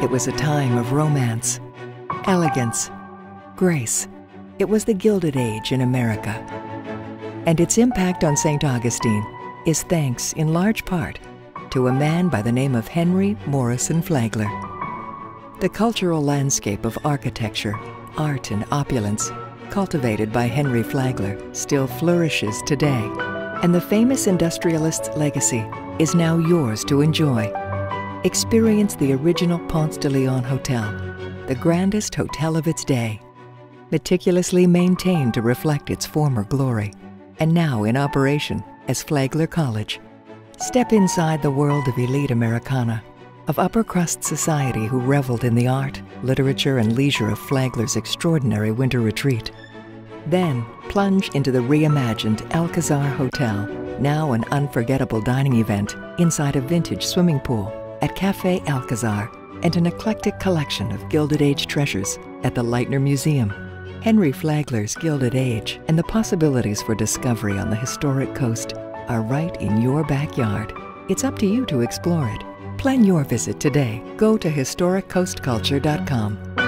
It was a time of romance, elegance, grace. It was the Gilded Age in America. And its impact on St. Augustine is thanks, in large part, to a man by the name of Henry Morrison Flagler. The cultural landscape of architecture, art, and opulence, cultivated by Henry Flagler, still flourishes today. And the famous industrialist's legacy is now yours to enjoy. Experience the original Ponce de Leon Hotel, the grandest hotel of its day, meticulously maintained to reflect its former glory, and now in operation as Flagler College. Step inside the world of elite Americana, of upper crust society who reveled in the art, literature, and leisure of Flagler's extraordinary winter retreat. Then plunge into the reimagined Alcazar Hotel, now an unforgettable dining event inside a vintage swimming pool at Cafe Alcazar and an eclectic collection of Gilded Age treasures at the Lightner Museum. Henry Flagler's Gilded Age and the possibilities for discovery on the historic coast are right in your backyard. It's up to you to explore it. Plan your visit today. Go to historiccoastculture.com.